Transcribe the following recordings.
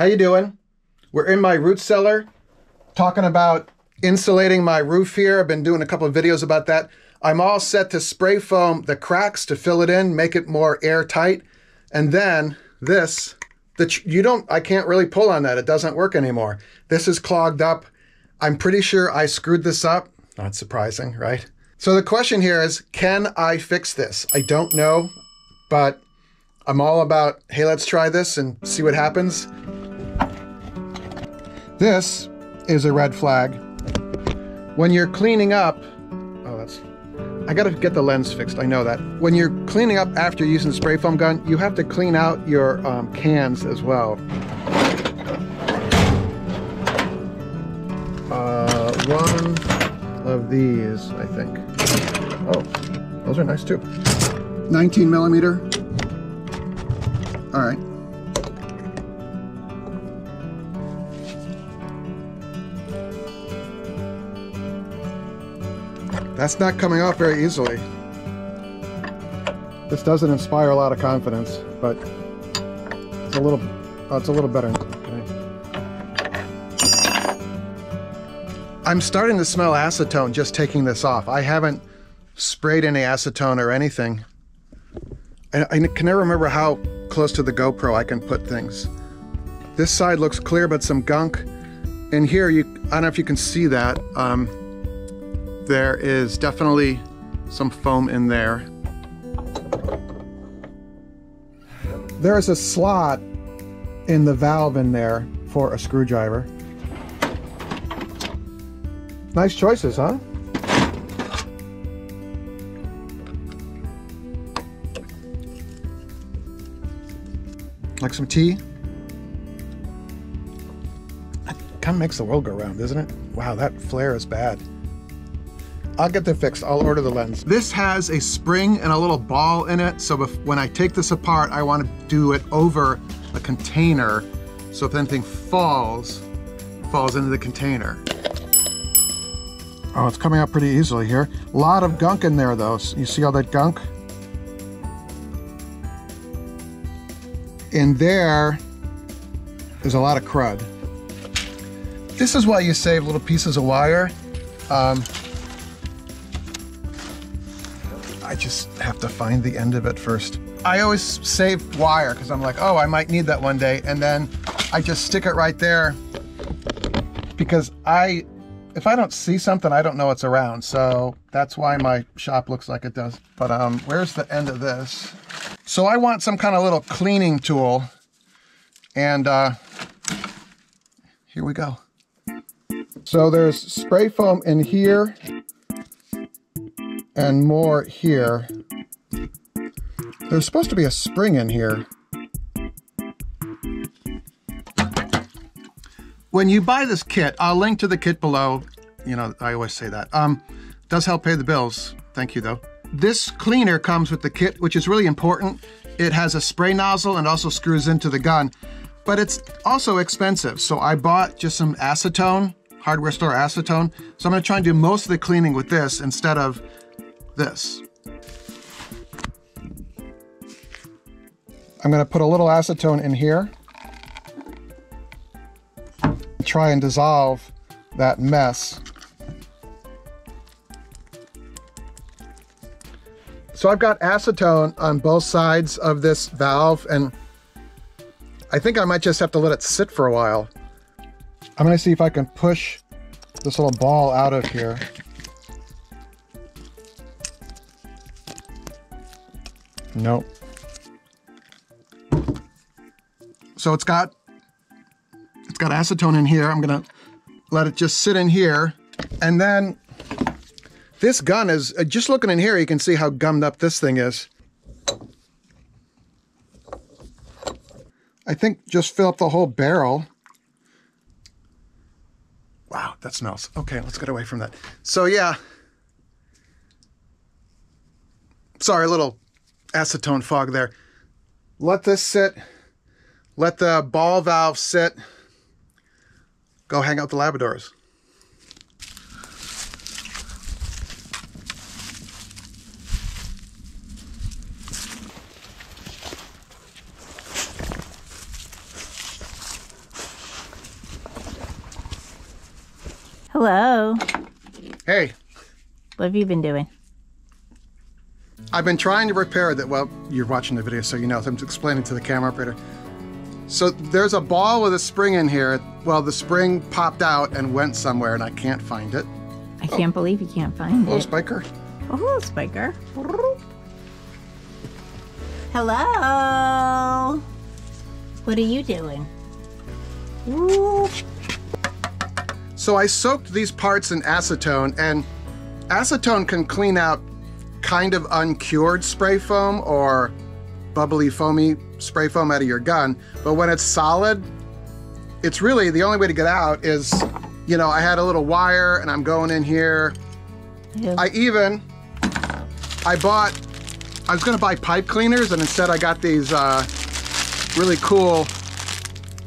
How you doing? We're in my root cellar talking about insulating my roof here. I've been doing a couple of videos about that. I'm all set to spray foam the cracks to fill it in, make it more airtight. And then this, that you don't, I can't really pull on that. It doesn't work anymore. This is clogged up. I'm pretty sure I screwed this up. Not surprising, right? So the question here is, can I fix this? I don't know, but I'm all about, hey, let's try this and see what happens. This is a red flag. When you're cleaning up, oh, that's, I gotta get the lens fixed, I know that. When you're cleaning up after using the spray foam gun, you have to clean out your um, cans as well. Uh, one of these, I think. Oh, those are nice too. 19 millimeter. All right. That's not coming off very easily. This doesn't inspire a lot of confidence, but it's a little, oh, it's a little better. Okay. I'm starting to smell acetone just taking this off. I haven't sprayed any acetone or anything. I, I can never remember how close to the GoPro I can put things. This side looks clear, but some gunk. And here, you, I don't know if you can see that. Um, there is definitely some foam in there. There is a slot in the valve in there for a screwdriver. Nice choices, huh? Like some tea? That kind of makes the world go round, doesn't it? Wow, that flare is bad. I'll get that fixed. I'll order the lens. This has a spring and a little ball in it. So if, when I take this apart, I want to do it over a container. So if anything falls, falls into the container. Oh, it's coming out pretty easily here. A lot of gunk in there though. You see all that gunk? In there is a lot of crud. This is why you save little pieces of wire. Um, just have to find the end of it first. I always save wire because I'm like, oh, I might need that one day. And then I just stick it right there because I, if I don't see something, I don't know it's around. So that's why my shop looks like it does. But um, where's the end of this? So I want some kind of little cleaning tool. And uh, here we go. So there's spray foam in here and more here. There's supposed to be a spring in here. When you buy this kit, I'll link to the kit below. You know, I always say that. Um, does help pay the bills. Thank you, though. This cleaner comes with the kit, which is really important. It has a spray nozzle and also screws into the gun, but it's also expensive. So I bought just some acetone, hardware store acetone. So I'm gonna try and do most of the cleaning with this instead of this. I'm going to put a little acetone in here. Try and dissolve that mess. So I've got acetone on both sides of this valve and I think I might just have to let it sit for a while. I'm going to see if I can push this little ball out of here. Nope. So it's got it's got acetone in here. I'm gonna let it just sit in here. And then this gun is, uh, just looking in here, you can see how gummed up this thing is. I think just fill up the whole barrel. Wow, that smells. Okay, let's get away from that. So yeah. Sorry, a little acetone fog there. Let this sit. Let the ball valve sit. Go hang out with the Labradors. Hello. Hey. What have you been doing? I've been trying to repair that. Well, you're watching the video, so you know. I'm explaining to the camera operator. So there's a ball with a spring in here. Well, the spring popped out and went somewhere, and I can't find it. I can't believe you can't find Hello, it. Spiker. Oh, hello, Spiker. Hello. What are you doing? Ooh. So I soaked these parts in acetone, and acetone can clean out kind of uncured spray foam or bubbly foamy spray foam out of your gun. But when it's solid, it's really the only way to get out is, you know, I had a little wire and I'm going in here. Ew. I even, I bought, I was gonna buy pipe cleaners and instead I got these uh, really cool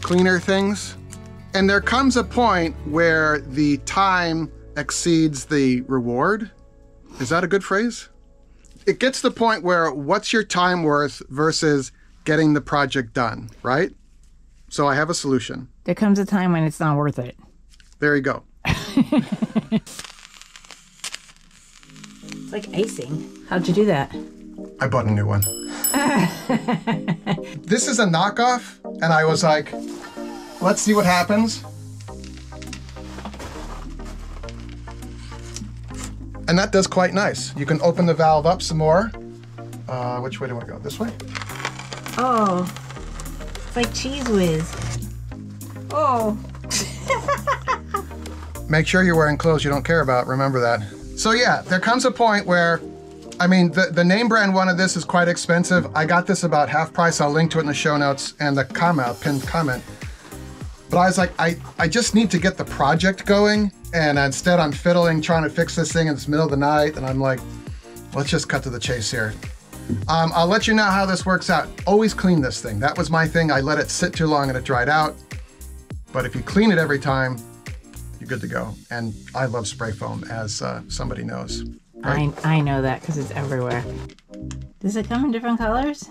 cleaner things. And there comes a point where the time exceeds the reward. Is that a good phrase? It gets to the point where what's your time worth versus getting the project done, right? So I have a solution. There comes a time when it's not worth it. There you go. It's like icing. How'd you do that? I bought a new one. this is a knockoff, and I was like, let's see what happens. And that does quite nice. You can open the valve up some more. Uh, which way do I go? This way? Oh, it's like Cheez Whiz. Oh, Make sure you're wearing clothes you don't care about. Remember that. So yeah, there comes a point where, I mean, the, the name brand one of this is quite expensive. I got this about half price. I'll link to it in the show notes and the comment, pinned comment. But I was like, I, I just need to get the project going. And instead I'm fiddling, trying to fix this thing in the middle of the night. And I'm like, let's just cut to the chase here. Um, I'll let you know how this works out. Always clean this thing. That was my thing. I let it sit too long and it dried out. But if you clean it every time, you're good to go. And I love spray foam, as uh, somebody knows. I I know that because it's everywhere. Does it come in different colors?